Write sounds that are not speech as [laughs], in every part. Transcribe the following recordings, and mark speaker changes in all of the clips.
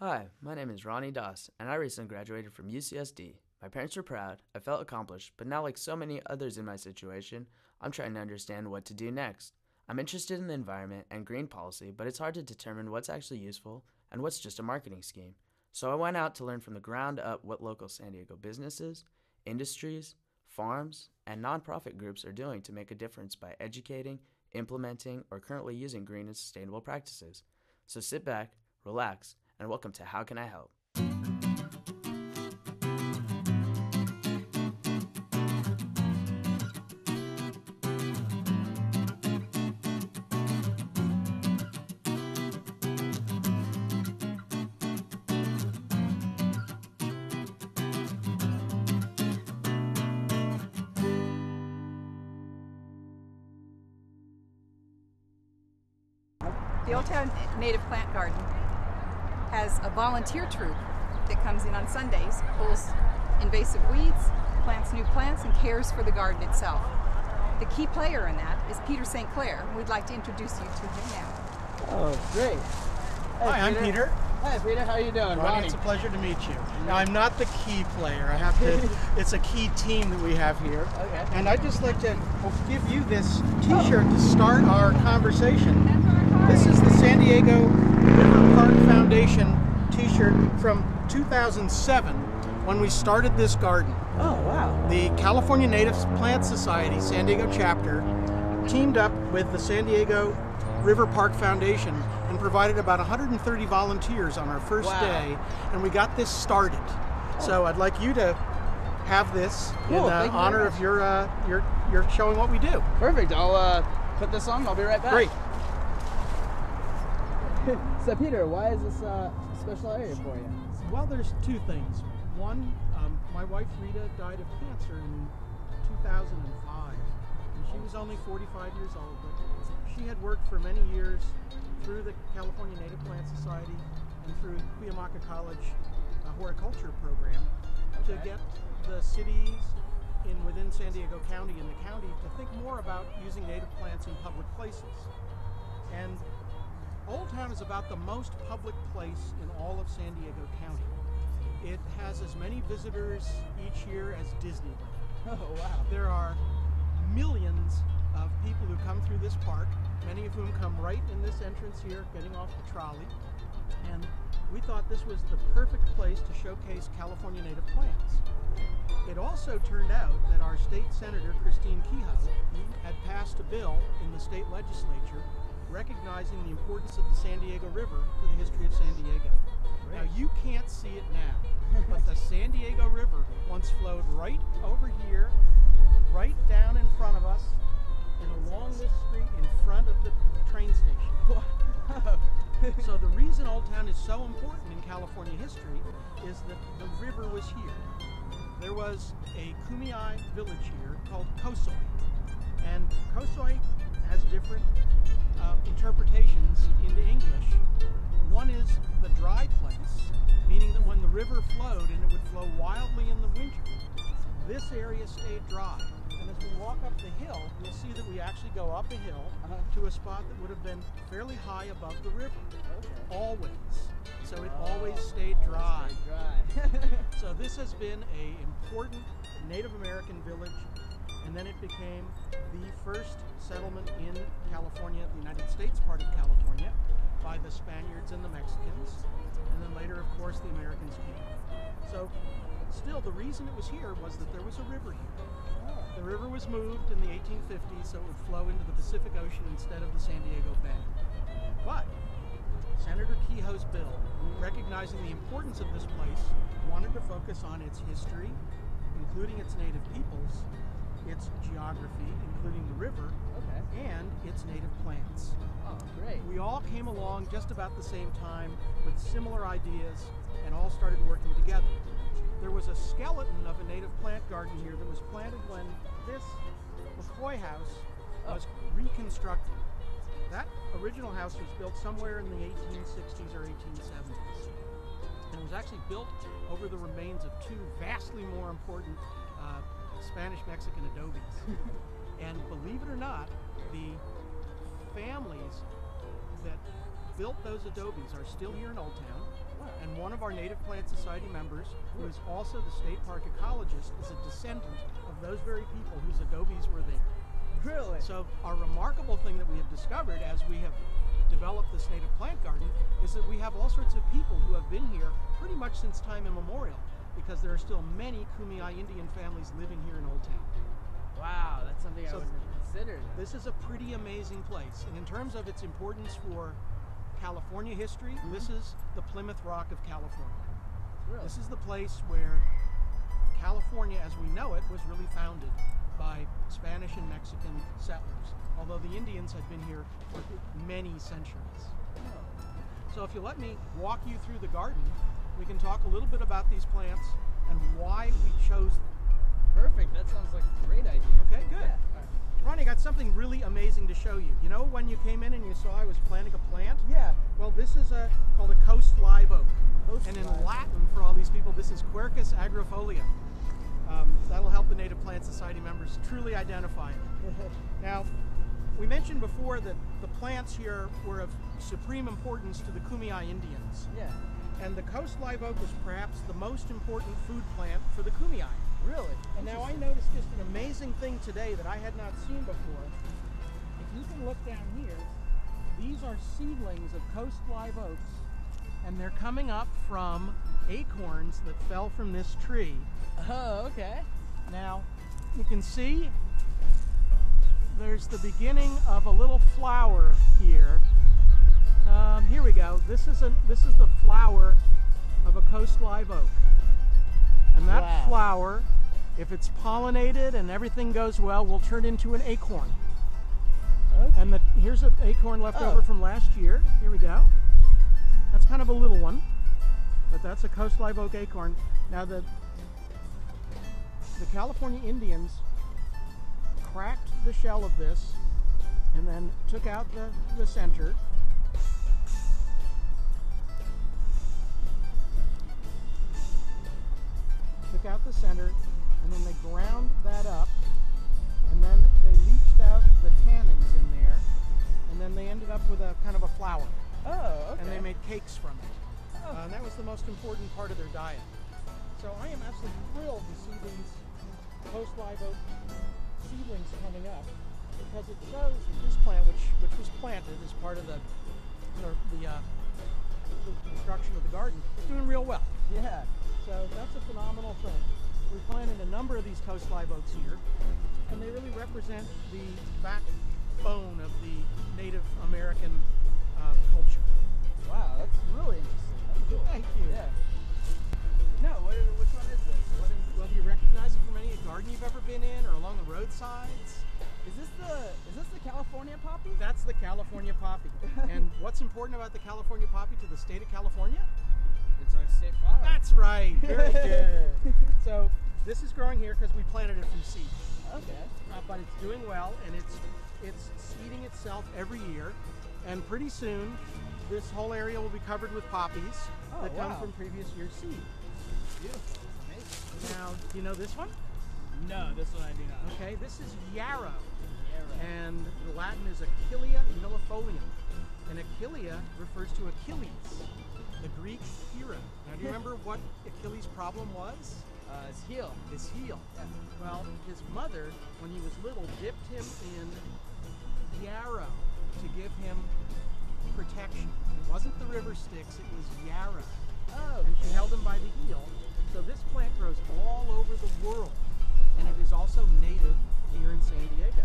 Speaker 1: Hi, my name is Ronnie Doss, and I recently graduated from UCSD. My parents were proud, I felt accomplished, but now, like so many others in my situation, I'm trying to understand what to do next. I'm interested in the environment and green policy, but it's hard to determine what's actually useful and what's just a marketing scheme. So I went out to learn from the ground up what local San Diego businesses, industries, farms, and nonprofit groups are doing to make a difference by educating, implementing, or currently using green and sustainable practices. So sit back, relax, and welcome to How Can I Help?
Speaker 2: The Old Town Native Plant Garden has a volunteer troop that comes in on Sundays, pulls invasive weeds, plants new plants, and cares for the garden itself. The key player in that is Peter St. Clair. We'd like to introduce you to him now.
Speaker 3: Oh, great.
Speaker 4: Hi, I'm Peter.
Speaker 3: Hi, Peter. How you doing?
Speaker 4: Ronnie, it's a pleasure to meet you. Now, I'm not the key player. I have to. [laughs] it's a key team that we have here.
Speaker 3: Okay.
Speaker 4: And I'd just like to give you this T-shirt to start our conversation. This is the San Diego River Park Foundation T-shirt from 2007 when we started this garden.
Speaker 3: Oh, wow.
Speaker 4: The California Native Plant Society San Diego chapter teamed up with the San Diego River Park Foundation and provided about 130 volunteers on our first
Speaker 3: Wow.
Speaker 4: day, and we got this started. So I'd like you to have this in uh,
Speaker 3: you
Speaker 4: honor of your uh, your your showing what we do.
Speaker 3: Perfect. I'll uh, put this on. I'll be right back.
Speaker 4: Great.
Speaker 3: So, Peter, why is this uh, a special area for you?
Speaker 4: Well, there's two things. One, um, my wife Rita died of cancer in 2005. And she was only 45 years old, but she had worked for many years through the California Native Plant Society and through Cuyamaca College uh, horticulture program to get the cities in within San Diego County and the county to think more about using native plants in public places. And Old Town is about the most public place in all of San Diego County. It has as many visitors each year as Disneyland.
Speaker 3: Oh, wow.
Speaker 4: There are millions of people who come through this park, many of whom come right in this entrance here, getting off the trolley. And we thought this was the perfect place to showcase California native plants. It also turned out that our state senator, Christine Kehoe, had passed a bill in the state legislature recognizing the importance of the San Diego River to the history of San Diego. Now, you can't see it now, but the San Diego River once flowed right over here, right down in front of us, and along this street in front of the train station. [laughs] So the reason Old Town is so important in California history is that the river was here. There was a Kumeyaay village here called Kosoi, and Kosoi has different uh, interpretations into English. One is the dry place, meaning that when the river flowed and it would flow wildly in the winter, this area stayed dry. And as we walk up the hill, you'll see that we actually go up a hill
Speaker 3: Uh-huh.
Speaker 4: to a spot that would have been fairly high above the river. Always. So it always stayed dry.
Speaker 3: Dry. [laughs] [laughs]
Speaker 4: So this has been a important Native American village, and then it became the first settlement in California, the United States part of California, by the Spaniards and the Mexicans, and then later, of course, the Americans came. So still, the reason it was here was that there was a river here. The river was moved in the 1850s so it would flow into the Pacific Ocean instead of the San Diego Bay. But Senator Kehoe's bill, recognizing the importance of this place, wanted to focus on its history, including its native peoples, its geography, including the river,
Speaker 3: okay.
Speaker 4: and its native plants.
Speaker 3: Oh, great.
Speaker 4: We all came along just about the same time with similar ideas and all started working together. There was a skeleton of a native plant garden here that was planted when this McCoy house was reconstructed. That original house was built somewhere in the 1860s or 1870s. And it was actually built over the remains of two vastly more important uh, Spanish Mexican adobes. [laughs] and believe it or not, the families that built those adobes are still here in Old Town. And one of our Native Plant Society members, who is also the state park ecologist, is a descendant of those very people whose adobes were there.
Speaker 3: Really?
Speaker 4: So, our remarkable thing that we have discovered as we have developed this native plant garden is that we have all sorts of people who have been here pretty much since time immemorial because there are still many Kumeyaay Indian families living here in Old Town.
Speaker 3: wow, that's something
Speaker 4: So-
Speaker 3: I wouldn't have considered.
Speaker 4: This is a pretty amazing place, and in terms of its importance for California history, mm-hmm. this is the Plymouth Rock of California.
Speaker 3: Really?
Speaker 4: This is the place where California as we know it was really founded by Spanish and Mexican settlers, although the Indians had been here for many centuries. So, if you let me walk you through the garden, we can talk a little bit about these plants and why we chose them.
Speaker 3: Perfect. That sounds like a great idea.
Speaker 4: Okay, good.
Speaker 3: Yeah. Right.
Speaker 4: Ronnie, I got something really amazing to show you. You know when you came in and you saw I was planting a plant?
Speaker 3: Yeah.
Speaker 4: Well, this is a called a coast live oak.
Speaker 3: Coast
Speaker 4: and in
Speaker 3: live.
Speaker 4: Latin, for all these people, this is Quercus agrifolia. Um, that'll help the Native Plant Society members truly identify it. [laughs] Now, we mentioned before that the plants here were of supreme importance to the Kumeyaay Indians.
Speaker 3: yeah.
Speaker 4: And the coast live oak is perhaps the most important food plant for the Kumeyaay.
Speaker 3: Really?
Speaker 4: And now I noticed just an amazing thing today that I had not seen before. If you can look down here, these are seedlings of coast live oaks, and they're coming up from acorns that fell from this tree.
Speaker 3: Oh, okay.
Speaker 4: Now, you can see there's the beginning of a little flower here. Um, here we go. This is a this is the flower of a coast live oak, and that
Speaker 3: Wow.
Speaker 4: flower, if it's pollinated and everything goes well, will turn into an acorn.
Speaker 3: Okay.
Speaker 4: And the, here's an acorn left
Speaker 3: Oh.
Speaker 4: over from last year. Here we go. That's kind of a little one, but that's a coast live oak acorn. Now the the California Indians cracked the shell of this and then took out the, the center. Out the center and then they ground that up and then they leached out the tannins in there and then they ended up with a kind of a flour
Speaker 3: Oh, okay.
Speaker 4: and they made cakes from it.
Speaker 3: Oh.
Speaker 4: Uh, and that was the most important part of their diet. So I am absolutely thrilled to see these coast live oak seedlings coming up because it shows that this plant, which which was planted as part of the the, the, uh, the construction of the garden, is doing real well.
Speaker 3: Yeah.
Speaker 4: So that's a phenomenal thing. We planted a number of these coast live oaks here, and they really represent the backbone of the Native American uh, culture.
Speaker 3: Wow, that's really interesting. That's cool.
Speaker 4: Thank you.
Speaker 3: Yeah. No, what, which one is this? What is
Speaker 4: Well, do you recognize it from any garden you've ever been in or along the roadsides?
Speaker 3: Is this the is this the California poppy?
Speaker 4: That's the California poppy. [laughs] and what's important about the California poppy to the state of California?
Speaker 3: It's our state flower.
Speaker 4: That's right. Very [laughs] good. so this is growing here because we planted it from seed.
Speaker 3: okay.
Speaker 4: Uh, but it's doing well and it's it's seeding itself every year. And pretty soon, this whole area will be covered with poppies
Speaker 3: Oh,
Speaker 4: that come from previous year's seed.
Speaker 3: Beautiful. Amazing.
Speaker 4: Now, do you know this one?
Speaker 3: No, this one I do not.
Speaker 4: Okay, this is yarrow.
Speaker 3: Right.
Speaker 4: and the Latin is Achillea millefolium. And Achillea refers to Achilles, the Greek hero. Now, do you remember [laughs] what Achilles' problem was?
Speaker 3: Uh, it's heel.
Speaker 4: His heel. Well, his mother, when he was little, dipped him in yarrow to give him protection. It wasn't the river Styx, it was yarrow.
Speaker 3: Oh.
Speaker 4: And she held him by the heel. So this plant grows all over the world, and it is also native here in San Diego.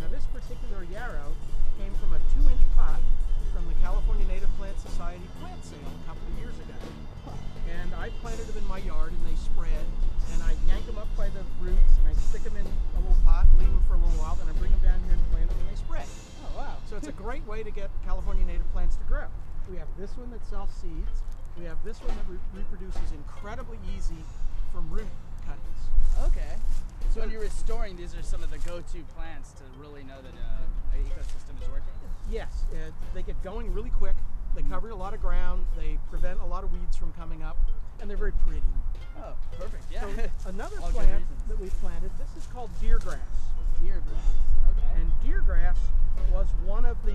Speaker 4: Now this particular yarrow came from a two-inch pot from the California Native Plant Society plant sale a couple of years ago. And I planted them in my yard, and they spread. And I yank them up by the roots, and I stick them in a little pot, and leave them for a little while. Then I bring them down here and plant them, and they spread.
Speaker 3: Oh wow.
Speaker 4: So it's a great way to get California native plants to grow. We have this one that self seeds. We have this one that re- reproduces incredibly easy from root cuttings.
Speaker 3: Okay. So when you're restoring, these are some of the go-to plants to really know that uh, an ecosystem is working.
Speaker 4: Yes, uh, they get going really quick. They cover a lot of ground. They prevent a lot of weeds from coming up, and they're very pretty.
Speaker 3: Oh, perfect. Yeah.
Speaker 4: So [laughs] another plant that we planted, this is called deer grass.
Speaker 3: Deer grass. Okay.
Speaker 4: And deer grass was one of the,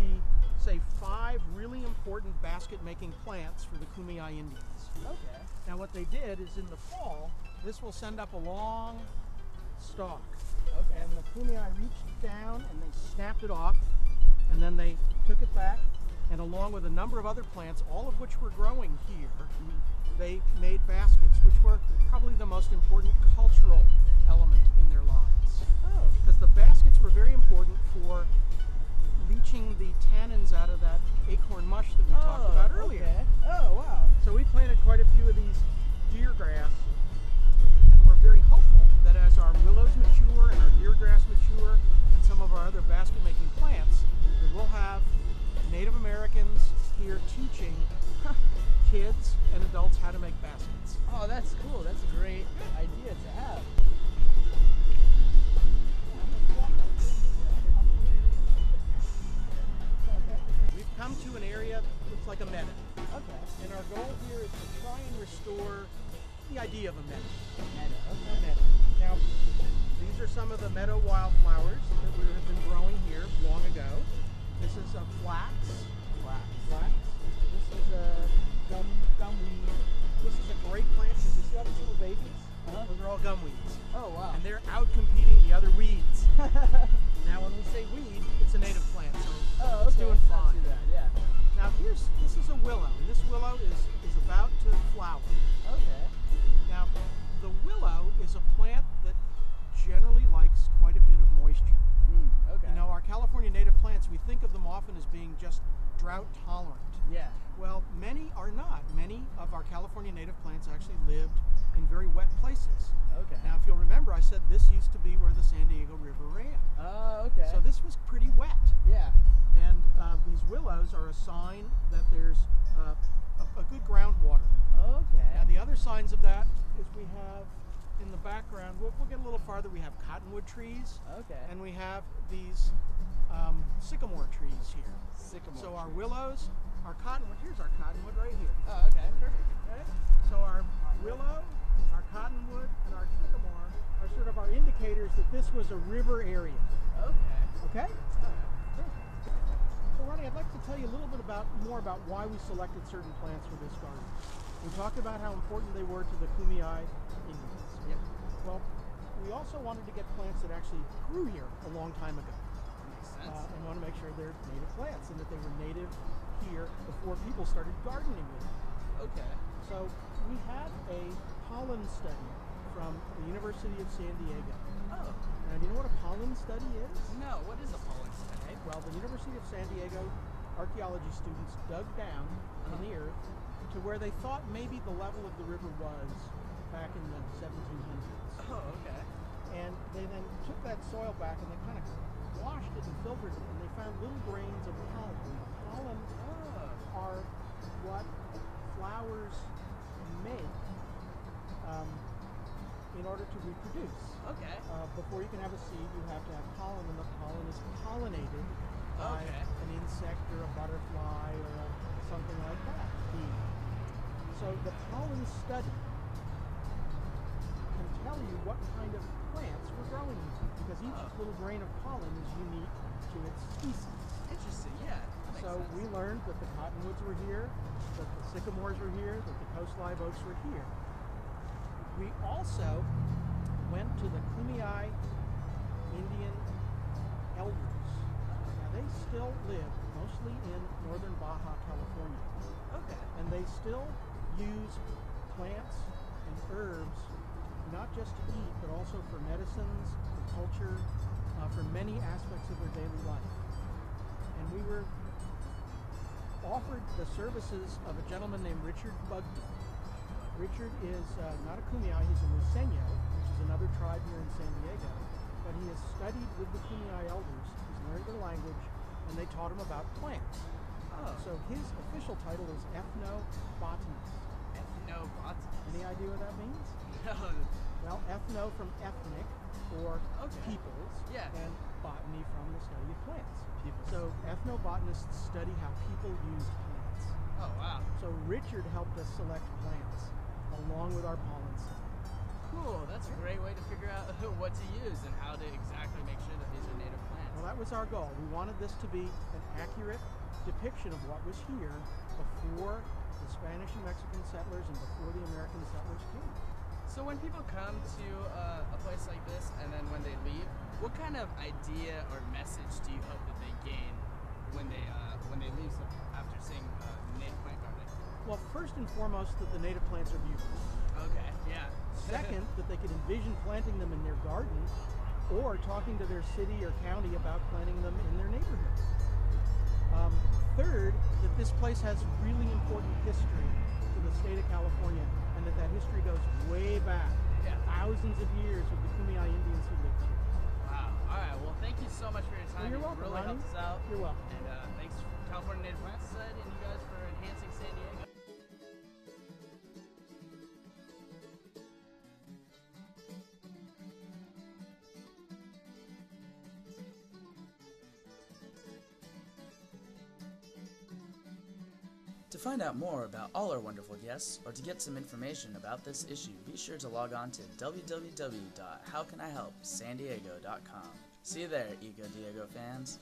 Speaker 4: say, five really important basket making plants for the Kumeyaay Indians.
Speaker 3: Okay.
Speaker 4: Now what they did is in the fall, this will send up a long stalk.
Speaker 3: Okay.
Speaker 4: And the Kumeyaay reached down and they snapped it off, and then they took it back, and along with a number of other plants, all of which were growing here, they made baskets, which were probably the most important cultural Are all gumweeds.
Speaker 3: Oh wow.
Speaker 4: And they're out competing the other weeds. [laughs] now, when we say weed, it's a native plant, so
Speaker 3: oh,
Speaker 4: it's
Speaker 3: okay.
Speaker 4: doing
Speaker 3: Not
Speaker 4: fine.
Speaker 3: too bad. Yeah.
Speaker 4: Now, here's this is a willow, and this willow is is about to flower.
Speaker 3: Okay.
Speaker 4: Now, the willow is a plant that generally likes quite a bit of moisture.
Speaker 3: Mm, okay.
Speaker 4: You know, our California native plants, we think of them often as being just drought tolerant.
Speaker 3: Yeah.
Speaker 4: Well, many are not. Many of our California native plants actually lived said this used to be where the San Diego River ran.
Speaker 3: Oh, okay.
Speaker 4: So this was pretty wet.
Speaker 3: Yeah.
Speaker 4: And uh, these willows are a sign that there's uh, a, a good groundwater.
Speaker 3: Okay.
Speaker 4: Now, the other signs of that is we have in the background, we'll, we'll get a little farther, we have cottonwood trees,
Speaker 3: okay.
Speaker 4: and we have these um, sycamore trees here.
Speaker 3: sycamore.
Speaker 4: So our
Speaker 3: trees.
Speaker 4: willows, our cottonwood, here's our cottonwood right here.
Speaker 3: Oh, okay. Perfect.
Speaker 4: Okay? So our willow, our cottonwood, and our sycamore are sort of our indicators that this was a river area.
Speaker 3: Okay.
Speaker 4: Okay? So Ronnie, I'd like to tell you a little bit about more about why we selected certain plants for this garden. We talked about how important they were to the Kumeyaay Indians.
Speaker 3: Yep.
Speaker 4: Well, we also wanted to get plants that actually grew here a long time ago. Uh, and want to make sure they're native plants and that they were native here before people started gardening with them.
Speaker 3: okay.
Speaker 4: So we had a pollen study from the University of San Diego.
Speaker 3: Oh.
Speaker 4: Now, do you know what a pollen study is?
Speaker 3: No. What is a pollen study?
Speaker 4: Well, the University of San Diego archaeology students dug down in the earth to where they thought maybe the level of the river was back in the 1700s.
Speaker 3: Oh, okay.
Speaker 4: And they then took that soil back and they kind of washed it and filtered it, and they found little grains of pollen. Pollen
Speaker 3: Oh.
Speaker 4: are what flowers make um, in order to reproduce.
Speaker 3: Okay.
Speaker 4: Uh, before you can have a seed, you have to have pollen, and the pollen is pollinated by
Speaker 3: Okay.
Speaker 4: an insect or a butterfly or a, something like that. So the pollen study can tell you what kind of plants were growing because each
Speaker 3: Oh.
Speaker 4: little grain of pollen is unique to its species.
Speaker 3: Interesting. Yeah.
Speaker 4: So
Speaker 3: sense.
Speaker 4: we learned that the cottonwoods were here, that the sycamores were here, that the coast live oaks were here. We also went to the Kumeyaay Indian elders. Now they still live mostly in northern Baja California,
Speaker 3: Okay.
Speaker 4: and they still use plants and herbs not just to eat, but also for medicines, for culture, uh, for many aspects of their daily life. And we were offered the services of a gentleman named Richard Bugbee. Richard is uh, not a Kumeyaay, he's a Luiseño, which is another tribe here in San Diego, but he has studied with the Kumeyaay elders, he's learned their language, and they taught him about plants.
Speaker 3: Oh.
Speaker 4: So his official title is ethnobotanist.
Speaker 3: Ethnobotanist.
Speaker 4: Any idea what that means?
Speaker 3: No.
Speaker 4: Well, ethno from ethnic or
Speaker 3: Okay.
Speaker 4: peoples,
Speaker 3: Yeah.
Speaker 4: and botany from the study of plants.
Speaker 3: Peoples.
Speaker 4: So ethnobotanists study how people use plants.
Speaker 3: Oh wow.
Speaker 4: So Richard helped us select plants along with our pollen.
Speaker 3: Cool. That's a great way to figure out [laughs] what to use and how to exactly make sure that these are native plants.
Speaker 4: Well, that was our goal. We wanted this to be an accurate depiction of what was here before the Spanish and Mexican settlers and before the American settlers came.
Speaker 3: So when people come to uh, a place like this and then when they leave, what kind of idea or message do you hope that they gain when they uh, when they leave after seeing uh, native plant?
Speaker 4: Well, first and foremost, that the native plants are beautiful.
Speaker 3: Okay, yeah.
Speaker 4: Second, that they could envision planting them in their garden or talking to their city or county about planting them in their neighborhood. Um, third, that this place has really important history to the state of California and that that history goes way back,
Speaker 3: Yeah.
Speaker 4: thousands of years with the Kumeyaay Indians who lived here.
Speaker 3: Wow. All right. Well, thank you so much for your time.
Speaker 4: Well, you're
Speaker 3: You
Speaker 4: welcome,
Speaker 3: really
Speaker 4: Ronnie.
Speaker 3: helped us out.
Speaker 4: You're welcome.
Speaker 3: And uh, thanks, California Native Plant Society, and you guys for enhancing San Diego.
Speaker 1: To find out more about all our wonderful guests or to get some information about this issue, be sure to log on to www.howcanihelpsandiego.com. See you there, Eco Diego fans.